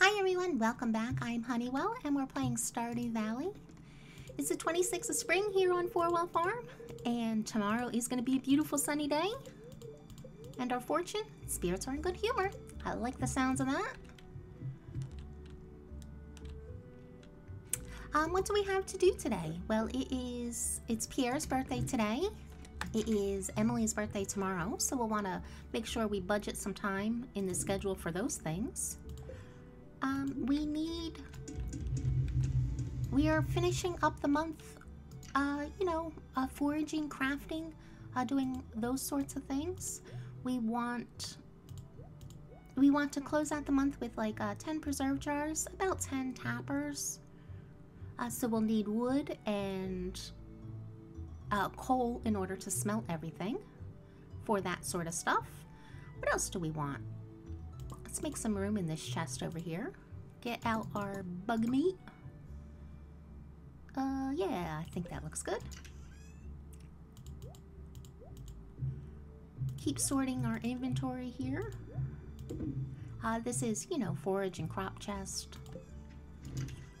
Hi everyone, welcome back. I'm Honeywell and we're playing Stardew Valley. It's the 26th of spring here on Forewell Farm and tomorrow is going to be a beautiful sunny day. And our fortune, spirits are in good humor. I like the sounds of that. Um, what do we have to do today? Well, it is, it's Pierre's birthday today. It is Emily's birthday tomorrow, so we'll want to make sure we budget some time in the schedule for those things. Um, we need, we are finishing up the month, uh, you know, uh, foraging, crafting, uh, doing those sorts of things. We want, we want to close out the month with like uh, 10 preserve jars, about 10 tappers, uh, so we'll need wood and uh, coal in order to smelt everything for that sort of stuff. What else do we want? Let's make some room in this chest over here. Get out our bug meat. Uh, yeah, I think that looks good. Keep sorting our inventory here. Uh, this is, you know, forage and crop chest.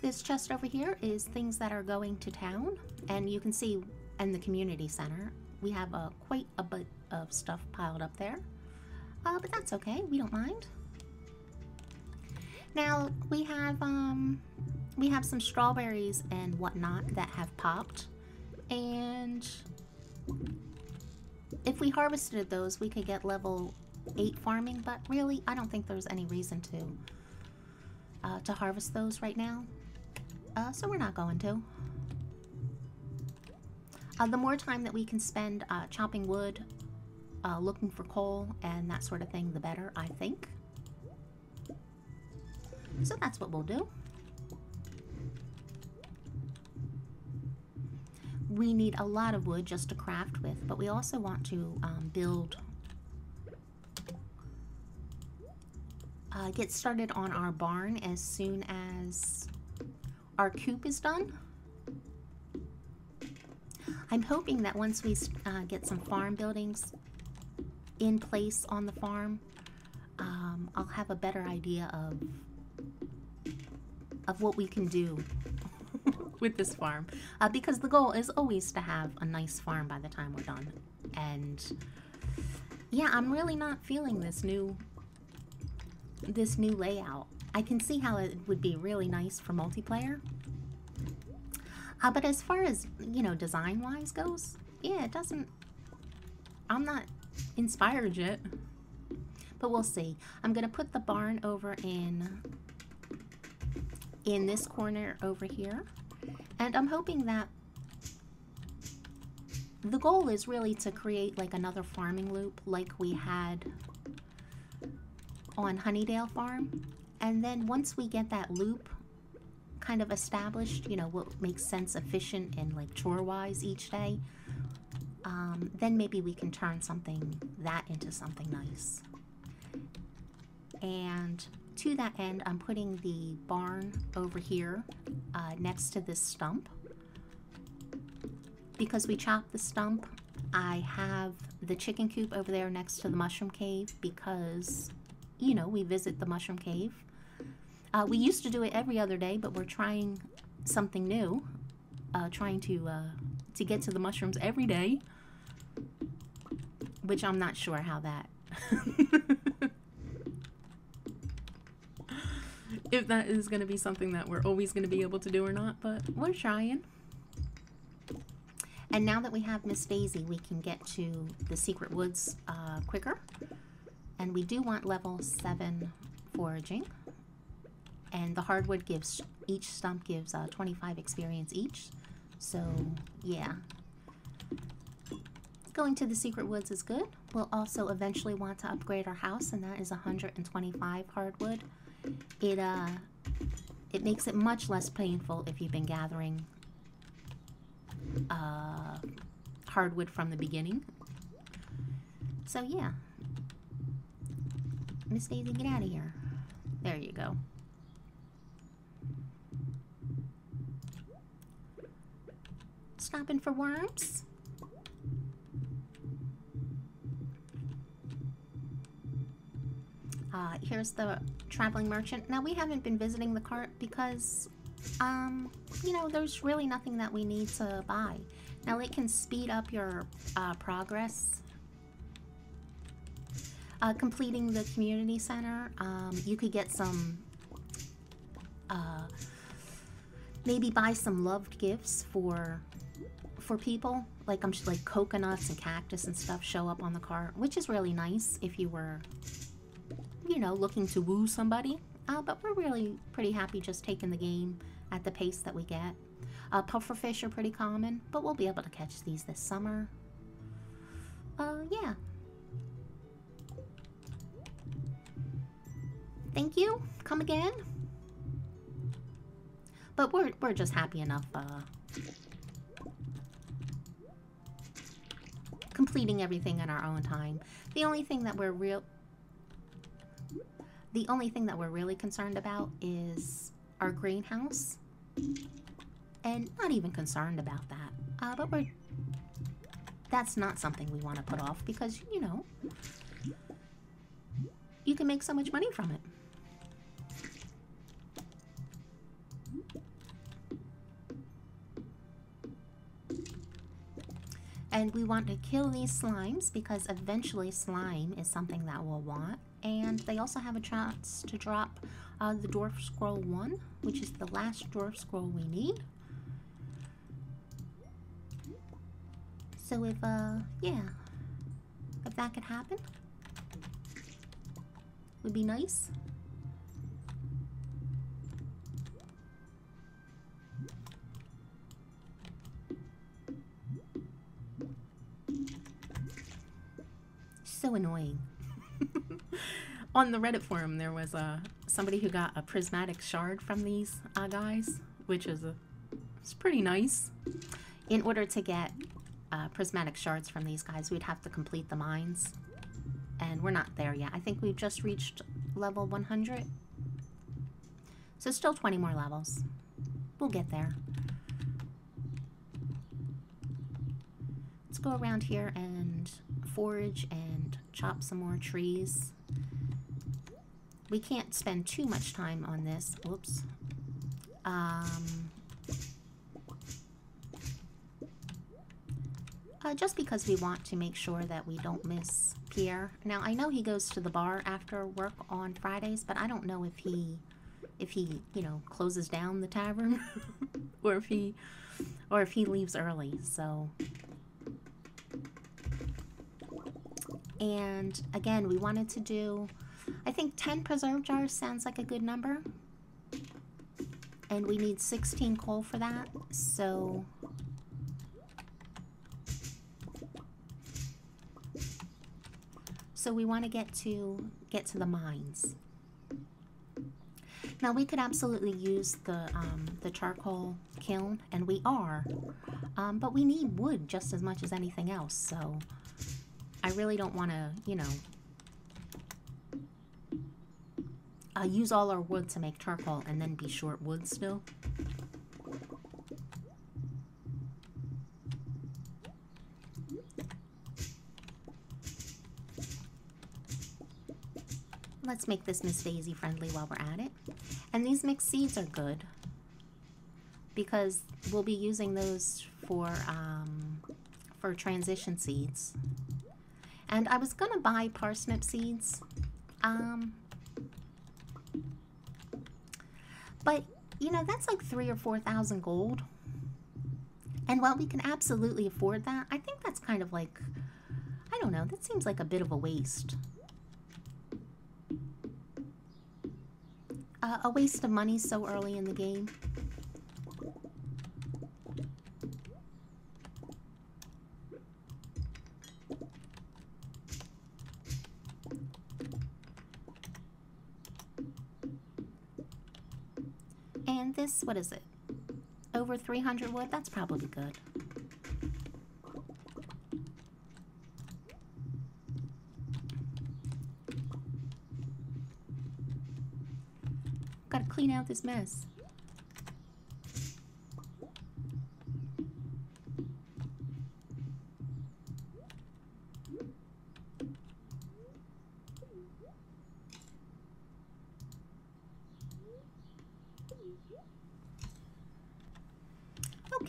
This chest over here is things that are going to town, and you can see in the community center, we have uh, quite a bit of stuff piled up there. Uh, but that's okay, we don't mind. Now, we have, um, we have some strawberries and whatnot that have popped, and if we harvested those, we could get level 8 farming, but really, I don't think there's any reason to, uh, to harvest those right now. Uh, so we're not going to. Uh, the more time that we can spend uh, chopping wood, uh, looking for coal, and that sort of thing, the better, I think. So that's what we'll do. We need a lot of wood just to craft with, but we also want to um, build... Uh, get started on our barn as soon as our coop is done. I'm hoping that once we uh, get some farm buildings in place on the farm, um, I'll have a better idea of of what we can do with this farm. Uh, because the goal is always to have a nice farm by the time we're done. And yeah, I'm really not feeling this new this new layout. I can see how it would be really nice for multiplayer. Uh, but as far as, you know, design-wise goes, yeah, it doesn't... I'm not inspired yet. But we'll see. I'm going to put the barn over in in this corner over here. And I'm hoping that the goal is really to create like another farming loop like we had on Honeydale Farm. And then once we get that loop kind of established, you know, what makes sense efficient and like chore-wise each day, um, then maybe we can turn something, that into something nice. And to that end, I'm putting the barn over here uh, next to this stump. Because we chopped the stump, I have the chicken coop over there next to the mushroom cave because, you know, we visit the mushroom cave. Uh, we used to do it every other day, but we're trying something new. Uh, trying to, uh, to get to the mushrooms every day. Which I'm not sure how that... if that is going to be something that we're always going to be able to do or not, but we're trying. And now that we have Miss Daisy, we can get to the Secret Woods uh, quicker. And we do want level 7 foraging. And the hardwood gives, each stump gives uh, 25 experience each. So, yeah. Going to the Secret Woods is good. We'll also eventually want to upgrade our house, and that is 125 hardwood it uh it makes it much less painful if you've been gathering uh, hardwood from the beginning. So yeah. Miss Daisy, get out of here. There you go. Stopping for worms? Uh, here's the traveling merchant. Now we haven't been visiting the cart because, um, you know, there's really nothing that we need to buy. Now it can speed up your uh, progress. Uh, completing the community center, um, you could get some, uh, maybe buy some loved gifts for for people. Like I'm like coconuts and cactus and stuff show up on the cart, which is really nice if you were, you know, looking to woo somebody. Uh, but we're really pretty happy just taking the game at the pace that we get. Uh, pufferfish are pretty common, but we'll be able to catch these this summer. Uh, yeah. Thank you. Come again. But we're, we're just happy enough, uh, completing everything in our own time. The only thing that we're real... The only thing that we're really concerned about is our greenhouse. And not even concerned about that. Uh, but we're... That's not something we want to put off because, you know, you can make so much money from it. And we want to kill these slimes because eventually slime is something that we'll want. And they also have a chance to drop uh, the Dwarf Scroll 1, which is the last Dwarf Scroll we need. So if, uh, yeah, if that could happen, would be nice. so annoying. On the Reddit forum, there was a somebody who got a prismatic shard from these uh, guys, which is a, it's pretty nice. In order to get uh, prismatic shards from these guys, we'd have to complete the mines. And we're not there yet. I think we've just reached level 100. So still 20 more levels. We'll get there. Let's go around here and forage and chop some more trees. We can't spend too much time on this. Whoops. Um, uh, just because we want to make sure that we don't miss Pierre. Now, I know he goes to the bar after work on Fridays, but I don't know if he, if he, you know, closes down the tavern or if he, or if he leaves early. So And again, we wanted to do, I think 10 preserve jars sounds like a good number. And we need 16 coal for that, so... So we want to get to get to the mines. Now we could absolutely use the um, the charcoal kiln, and we are, um, but we need wood just as much as anything else. So I really don't want to, you know, uh, use all our wood to make charcoal and then be short wood still. Let's make this Miss Daisy friendly while we're at it. And these mixed seeds are good because we'll be using those for um, for transition seeds. And I was to buy parsnip seeds. Um, but, you know, that's like three or 4,000 gold. And while we can absolutely afford that, I think that's kind of like, I don't know, that seems like a bit of a waste. Uh, a waste of money so early in the game. And this, what is it? Over 300 wood? That's probably good. Gotta clean out this mess.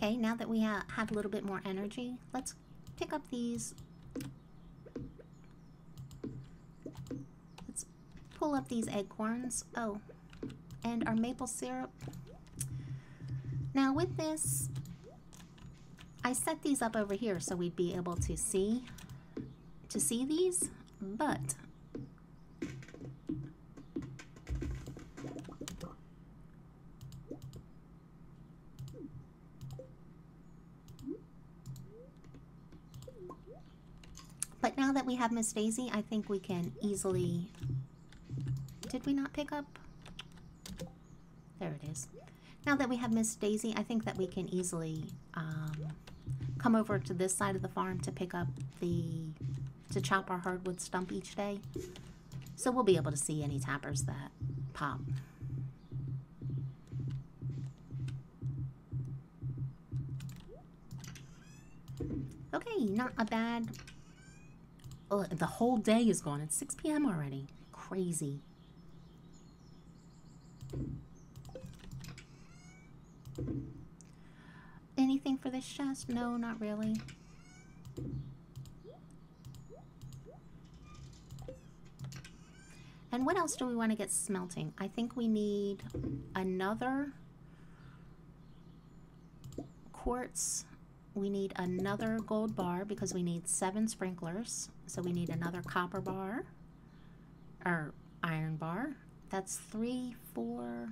Okay, now that we ha have a little bit more energy, let's pick up these. Let's pull up these acorns. Oh, and our maple syrup. Now with this, I set these up over here so we'd be able to see to see these, but But Miss Daisy, I think we can easily... Did we not pick up? There it is. Now that we have Miss Daisy, I think that we can easily um, come over to this side of the farm to pick up the... to chop our hardwood stump each day. So we'll be able to see any tappers that pop. Okay, not a bad Oh, the whole day is gone. It's 6 p.m. already. Crazy. Anything for this chest? No, not really. And what else do we want to get smelting? I think we need another quartz we need another gold bar because we need seven sprinklers. So we need another copper bar or iron bar. That's three, four,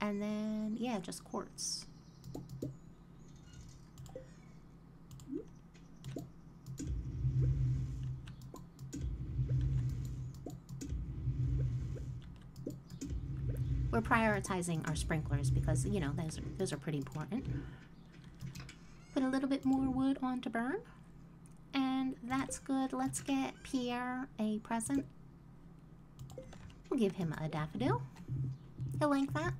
and then, yeah, just quartz. We're prioritizing our sprinklers because, you know, those are, those are pretty important. Put a little bit more wood on to burn. And that's good. Let's get Pierre a present. We'll give him a daffodil. He'll like that.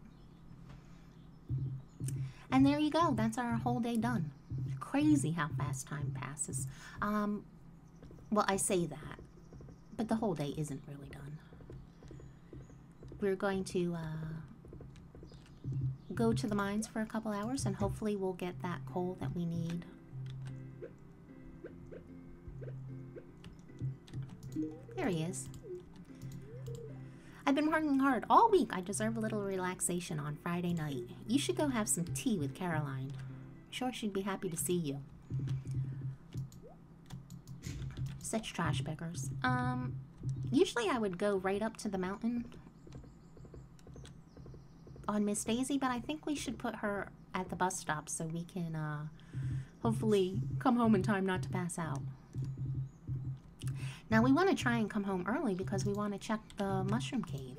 And there you go. That's our whole day done. Crazy how fast time passes. Um, well, I say that, but the whole day isn't really done. We're going to uh, go to the mines for a couple hours and hopefully we'll get that coal that we need. There he is. I've been working hard all week. I deserve a little relaxation on Friday night. You should go have some tea with Caroline. Sure she'd be happy to see you. Such trash pickers. Um, usually I would go right up to the mountain on Miss Daisy, but I think we should put her at the bus stop so we can uh, hopefully come home in time not to pass out. Now we want to try and come home early because we want to check the mushroom cave.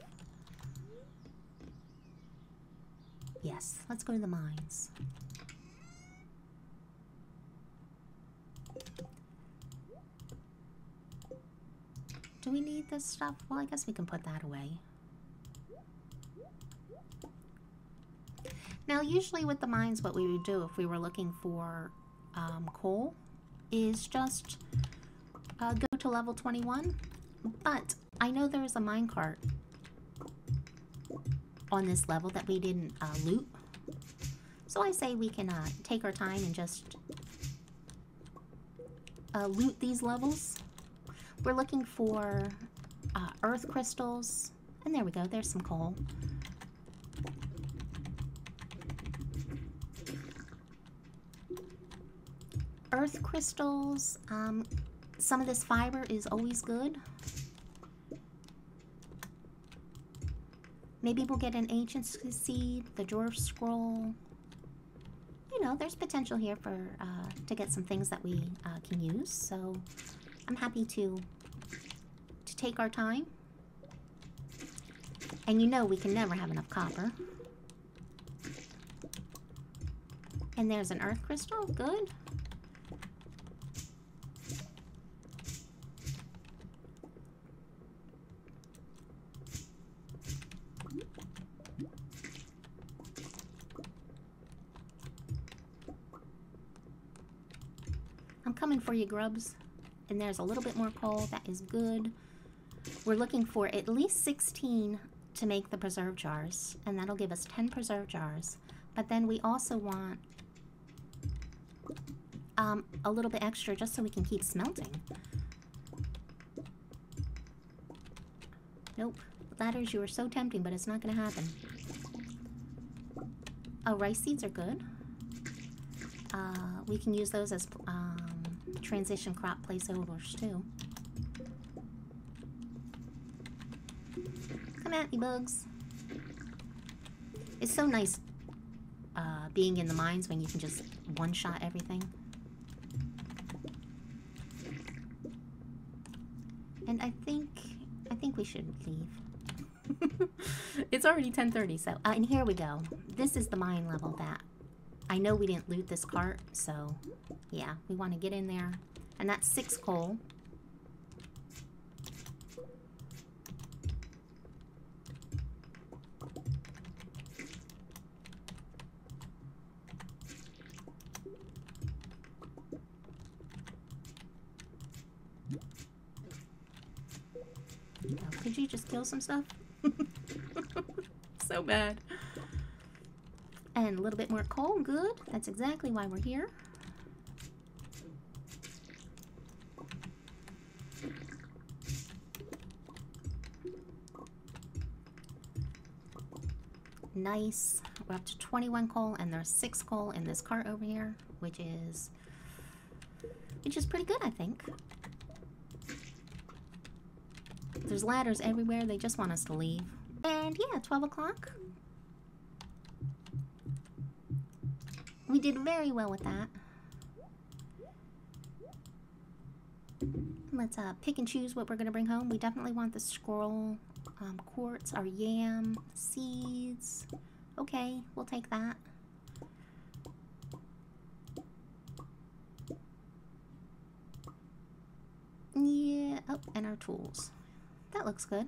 Yes, let's go to the mines. Do we need this stuff? Well, I guess we can put that away. Now, usually with the mines, what we would do if we were looking for um, coal is just uh, go to level 21. But I know there is a minecart on this level that we didn't uh, loot. So I say we can uh, take our time and just uh, loot these levels. We're looking for uh, earth crystals. And there we go, there's some coal. Earth crystals. Um, some of this fiber is always good. Maybe we'll get an ancient seed, the dwarf scroll. You know, there's potential here for uh, to get some things that we uh, can use. So I'm happy to to take our time. And you know we can never have enough copper. And there's an earth crystal, good. Coming for you, grubs. And there's a little bit more coal. That is good. We're looking for at least 16 to make the preserve jars, and that'll give us 10 preserve jars. But then we also want um, a little bit extra just so we can keep smelting. Nope. Ladders, you are so tempting, but it's not going to happen. Oh, rice seeds are good. Uh, we can use those as um, transition crop placeholders too. Come at me, bugs. It's so nice uh, being in the mines when you can just one-shot everything. And I think, I think we should leave. it's already 10.30, so, uh, and here we go. This is the mine level that I know we didn't loot this cart, so yeah, we want to get in there. And that's six coal. Oh, could you just kill some stuff? so bad. And a little bit more coal, good. That's exactly why we're here. Nice. We're up to 21 coal, and there's 6 coal in this cart over here, which is... Which is pretty good, I think. There's ladders everywhere. They just want us to leave. And yeah, 12 o'clock. We did very well with that. Let's uh, pick and choose what we're going to bring home. We definitely want the scroll um, quartz, our yam, seeds. Okay, we'll take that. Yeah, oh, and our tools. That looks good.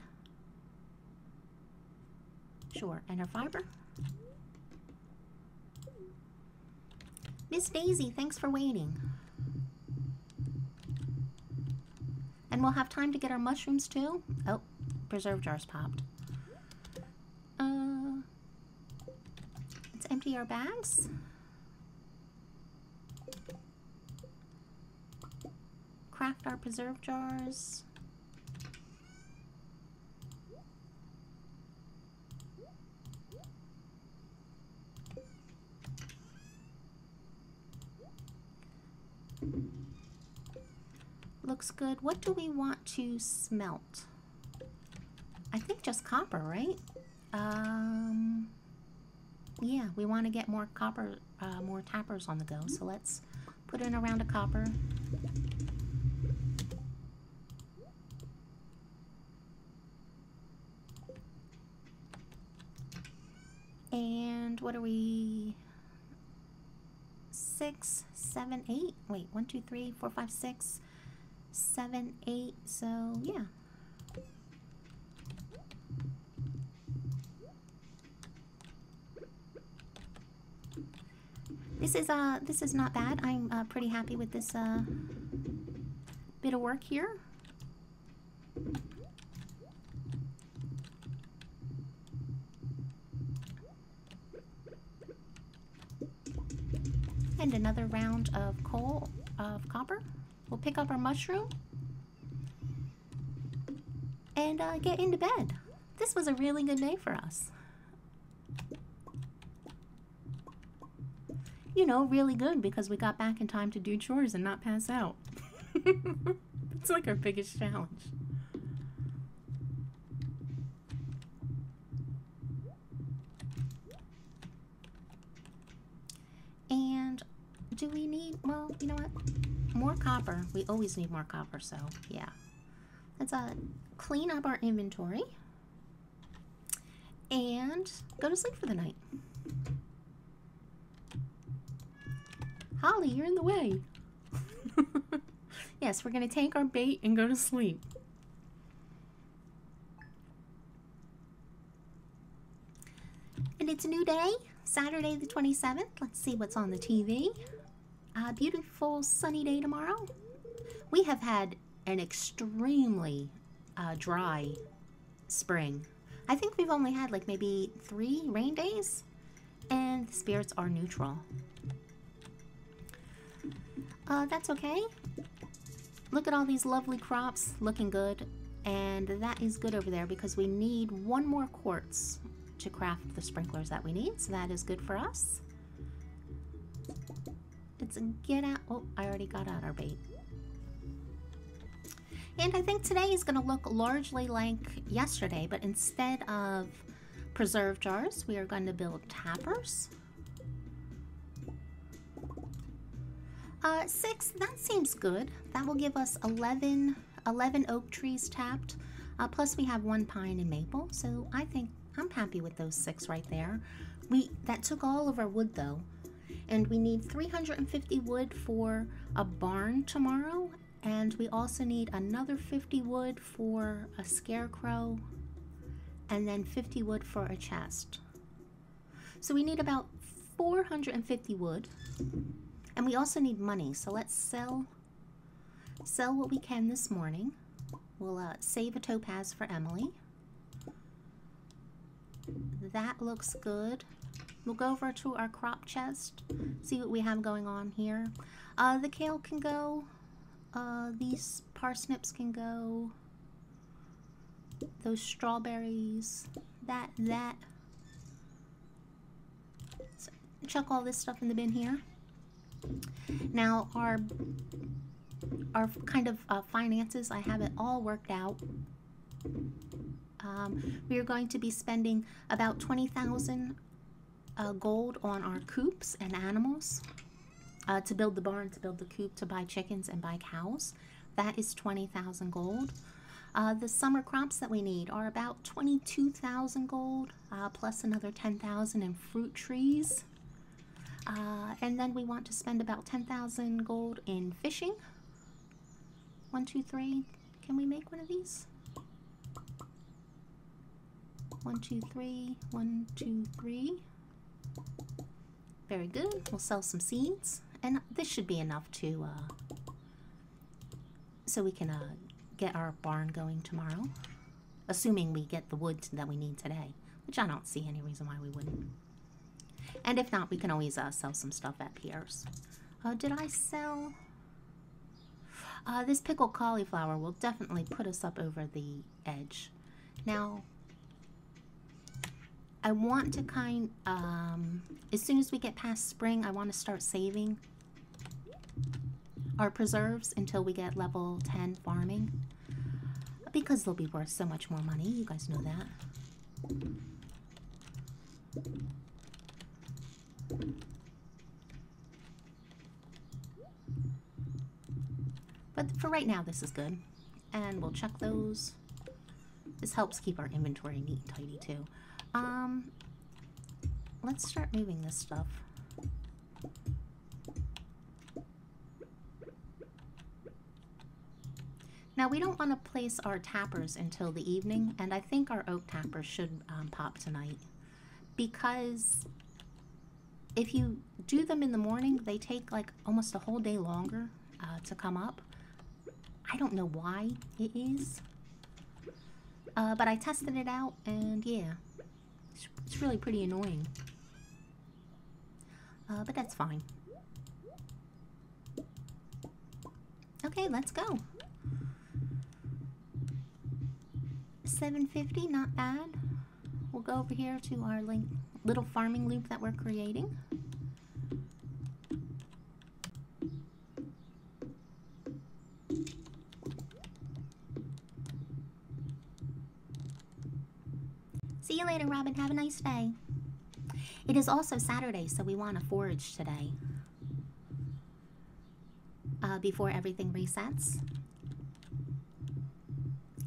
Sure, and our fiber. Miss Daisy, thanks for waiting. And we'll have time to get our mushrooms too. Oh, preserve jars popped. Uh, let's empty our bags. Craft our preserve jars. Looks good. What do we want to smelt? I think just copper, right? Um, yeah, we want to get more copper, uh, more tappers on the go. So let's put in a round of copper. And what are we? Six, seven, eight. Wait, one, two, three, four, five, six, seven, eight. So, yeah. This is uh this is not bad. I'm uh, pretty happy with this uh bit of work here. And another round of coal of copper. We'll pick up our mushroom and uh, get into bed. This was a really good day for us. You know, really good because we got back in time to do chores and not pass out. it's like our biggest challenge. And do we need, well, you know what? More copper. We always need more copper, so yeah. Let's uh, clean up our inventory and go to sleep for the night. Holly, you're in the way. yes, we're going to take our bait and go to sleep. And it's a new day, Saturday the 27th. Let's see what's on the TV. A beautiful sunny day tomorrow. We have had an extremely uh, dry spring. I think we've only had like maybe three rain days, and the spirits are neutral. Uh, that's okay. Look at all these lovely crops looking good. And that is good over there because we need one more quartz to craft the sprinklers that we need. So that is good for us. Let's get out. Oh, I already got out our bait. And I think today is going to look largely like yesterday, but instead of preserve jars, we are going to build tappers. Uh, six, that seems good. That will give us 11, 11 oak trees tapped. Uh, plus we have one pine and maple. So I think I'm happy with those six right there. We That took all of our wood though. And we need 350 wood for a barn tomorrow. And we also need another 50 wood for a scarecrow. And then 50 wood for a chest. So we need about 450 wood. And we also need money, so let's sell sell what we can this morning. We'll uh, save a topaz for Emily. That looks good. We'll go over to our crop chest, see what we have going on here. Uh, the kale can go. Uh, these parsnips can go. Those strawberries. That, that. So, chuck all this stuff in the bin here. Now, our our kind of uh, finances, I have it all worked out. Um, we are going to be spending about 20,000 uh, gold on our coops and animals uh, to build the barn, to build the coop, to buy chickens and buy cows. That is 20,000 gold. Uh, the summer crops that we need are about 22,000 gold, uh, plus another 10,000 in fruit trees. Uh, and then we want to spend about 10,000 gold in fishing. One, two, three. Can we make one of these? One, two, three. One, two, three. Very good. We'll sell some seeds. And this should be enough to, uh, so we can uh, get our barn going tomorrow. Assuming we get the wood that we need today. Which I don't see any reason why we wouldn't. And if not, we can always uh, sell some stuff at Pierre's. Uh, did I sell... Uh, this pickled cauliflower will definitely put us up over the edge. Now, I want to kind, um, as soon as we get past spring, I want to start saving our preserves until we get level 10 farming. Because they'll be worth so much more money, you guys know that. But for right now, this is good. And we'll check those. This helps keep our inventory neat and tidy too. Um, let's start moving this stuff. Now we don't want to place our tappers until the evening, and I think our oak tappers should um, pop tonight. Because if you do them in the morning, they take like almost a whole day longer uh, to come up. I don't know why it is. Uh, but I tested it out and yeah, it's, it's really pretty annoying. Uh, but that's fine. Okay, let's go. 750, not bad. We'll go over here to our little farming loop that we're creating. See you Have a nice day. It is also Saturday, so we want to forage today. Uh, before everything resets.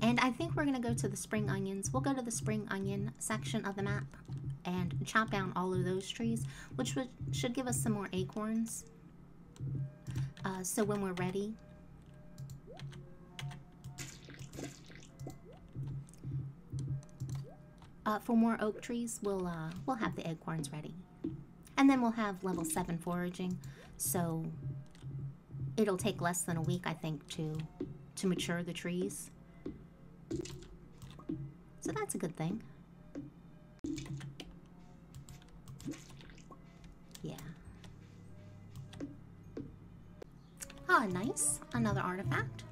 And I think we're going to go to the spring onions. We'll go to the spring onion section of the map and chop down all of those trees, which would, should give us some more acorns. Uh, so when we're ready, uh, for more oak trees, we'll uh, we'll have the acorns ready, and then we'll have level seven foraging, so it'll take less than a week, I think, to to mature the trees. So that's a good thing. Yeah. Ah, nice. Another artifact.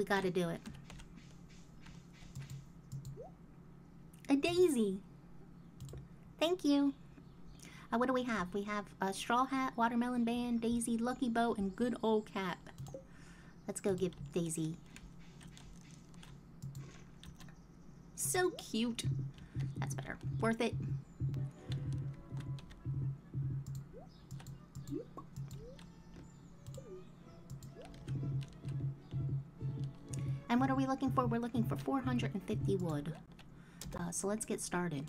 We gotta do it. A daisy. Thank you. Uh, what do we have? We have a straw hat, watermelon band, daisy, lucky bow, and good old cap. Let's go give Daisy. So cute. That's better. Worth it. What are we looking for? We're looking for 450 wood. Uh, so let's get started.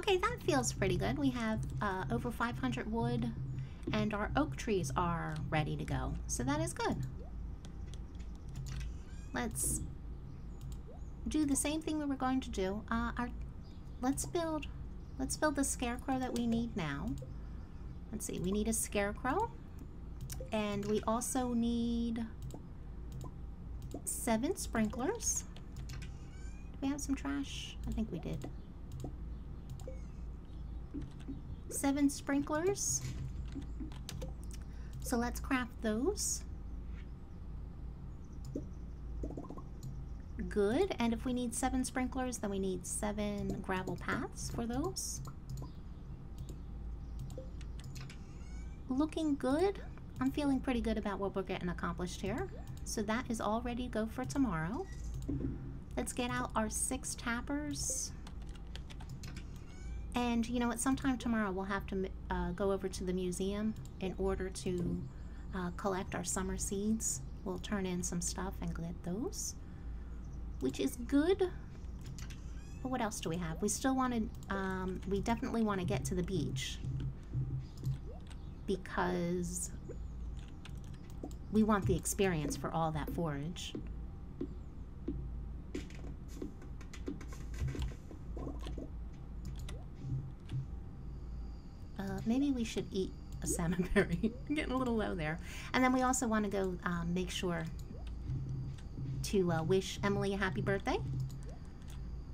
Okay, that feels pretty good. We have uh, over 500 wood and our oak trees are ready to go. So that is good. Let's do the same thing we were going to do. Uh, our, let's build, let's build the scarecrow that we need now. Let's see, we need a scarecrow and we also need seven sprinklers. Do we have some trash? I think we did. Seven sprinklers. So let's craft those. Good, and if we need seven sprinklers, then we need seven gravel paths for those. Looking good. I'm feeling pretty good about what we're getting accomplished here. So that is all ready to go for tomorrow. Let's get out our six tappers. And you know what, sometime tomorrow we'll have to uh, go over to the museum in order to uh, collect our summer seeds. We'll turn in some stuff and get those, which is good. But what else do we have? We still want to, um, we definitely want to get to the beach because we want the experience for all that forage. Maybe we should eat a salmon berry. getting a little low there. And then we also want to go um, make sure to uh, wish Emily a happy birthday,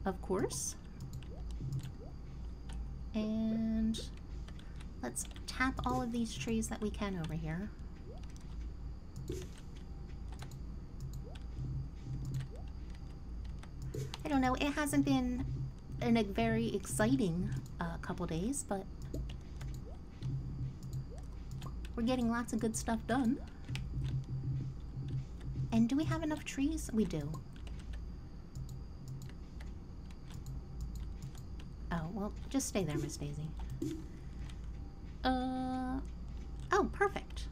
of course. And let's tap all of these trees that we can over here. I don't know, it hasn't been in a very exciting uh, couple days, but we're getting lots of good stuff done. And do we have enough trees? We do. Oh, well, just stay there, Miss Daisy. Uh, oh, perfect.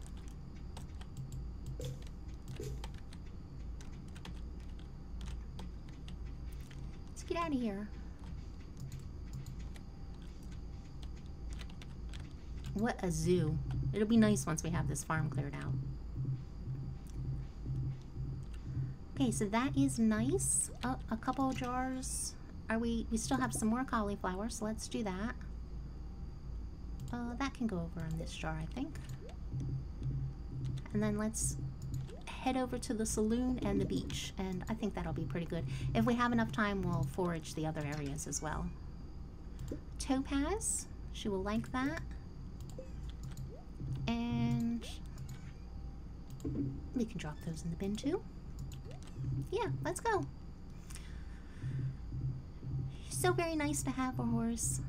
Let's get out of here. What a zoo. It'll be nice once we have this farm cleared out. Okay, so that is nice. Oh, a couple jars. Are we, we still have some more cauliflower, so let's do that. Uh, that can go over in this jar, I think. And then let's head over to the saloon and the beach, and I think that'll be pretty good. If we have enough time, we'll forage the other areas as well. Topaz, she will like that. And we can drop those in the bin too. Yeah, let's go. So very nice to have a horse.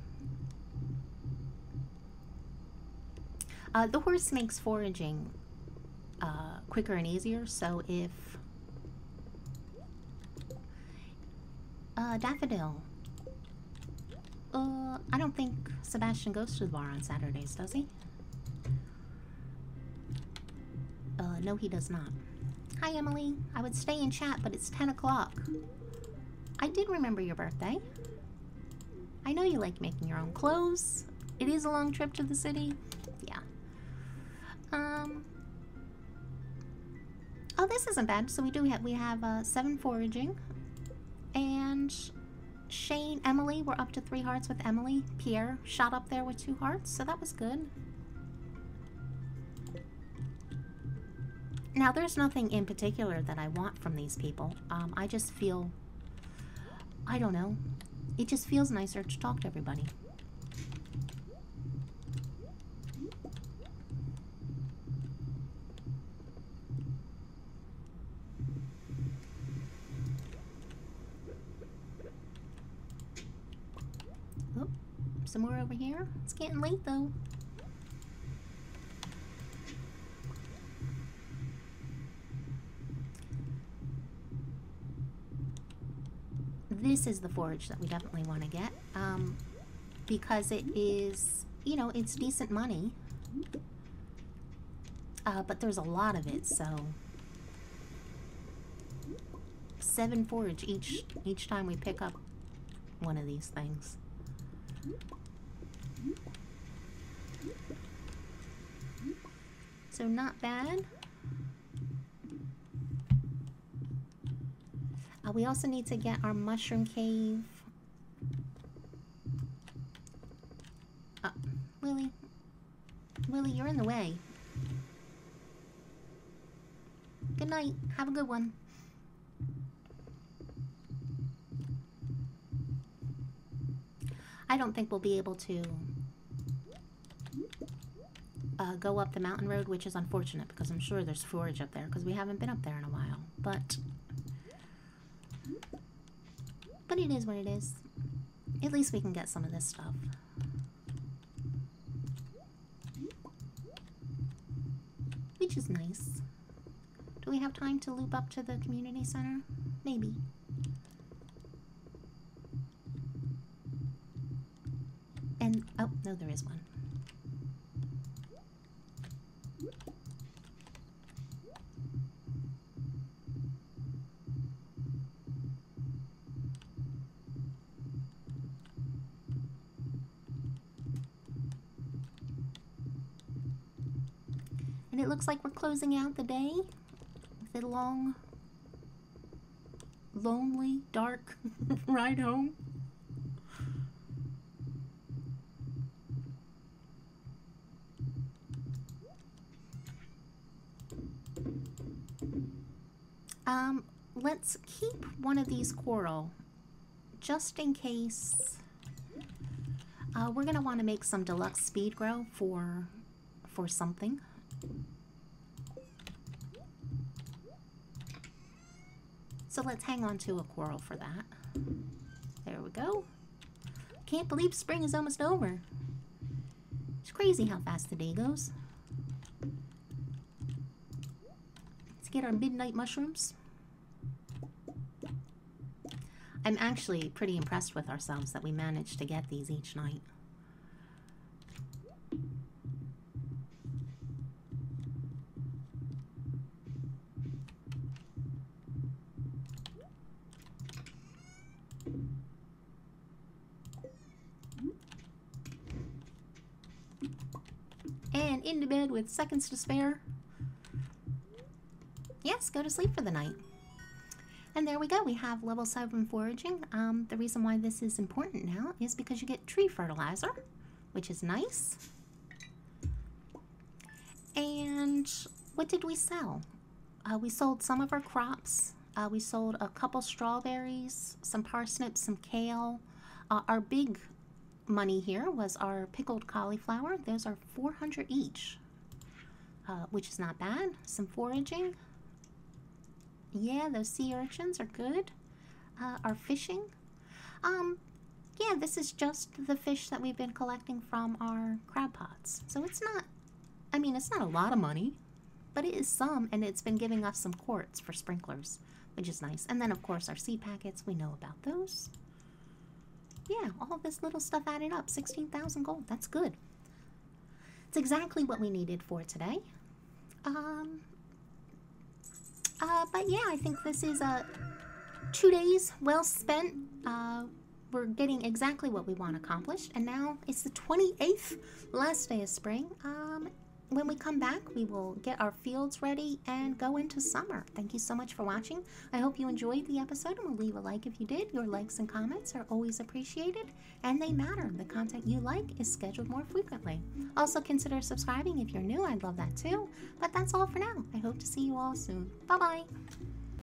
Uh, the horse makes foraging uh, quicker and easier, so if uh, Daffodil, uh, I don't think Sebastian goes to the bar on Saturdays, does he? No, he does not. Hi, Emily. I would stay and chat, but it's 10 o'clock. I did remember your birthday. I know you like making your own clothes. It is a long trip to the city. Yeah. Um. Oh, this isn't bad. So we do have we have uh, seven foraging, and Shane, Emily, we're up to three hearts with Emily. Pierre shot up there with two hearts, so that was good. Now, there's nothing in particular that I want from these people. Um, I just feel, I don't know, it just feels nicer to talk to everybody. Oh, some more over here. It's getting late though. This is the forage that we definitely want to get um, because it is, you know, it's decent money. Uh, but there's a lot of it, so seven forage each each time we pick up one of these things. So not bad. Uh, we also need to get our mushroom cave. Uh, Lily. Lily, you're in the way. Good night. Have a good one. I don't think we'll be able to uh, go up the mountain road, which is unfortunate because I'm sure there's forage up there because we haven't been up there in a while. But but it is what it is. At least we can get some of this stuff. Which is nice. Do we have time to loop up to the community center? Maybe. And, oh, no, there is one. Closing out the day with a long, lonely, dark ride home. Um, let's keep one of these coral just in case. Uh, we're gonna want to make some deluxe speed grow for for something. So let's hang on to a coral for that. There we go. Can't believe spring is almost over. It's crazy how fast the day goes. Let's get our midnight mushrooms. I'm actually pretty impressed with ourselves that we managed to get these each night. With seconds to spare. Yes, go to sleep for the night. And there we go. We have level 7 foraging. Um, the reason why this is important now is because you get tree fertilizer, which is nice. And what did we sell? Uh, we sold some of our crops. Uh, we sold a couple strawberries, some parsnips, some kale. Uh, our big money here was our pickled cauliflower. Those are 400 each, uh, which is not bad. Some foraging. Yeah, those sea urchins are good. Uh, our fishing. Um, yeah, this is just the fish that we've been collecting from our crab pots. So it's not, I mean, it's not a lot of money, but it is some, and it's been giving us some quartz for sprinklers, which is nice. And then, of course, our seed packets, we know about those. Yeah, all this little stuff added up 16,000 gold. That's good. It's exactly what we needed for today. Um, uh, but yeah, I think this is a uh, two days well spent. Uh, we're getting exactly what we want accomplished, and now it's the 28th, last day of spring. Um, when we come back, we will get our fields ready and go into summer. Thank you so much for watching. I hope you enjoyed the episode and will leave a like if you did. Your likes and comments are always appreciated and they matter. The content you like is scheduled more frequently. Also, consider subscribing if you're new. I'd love that too. But that's all for now. I hope to see you all soon. Bye bye.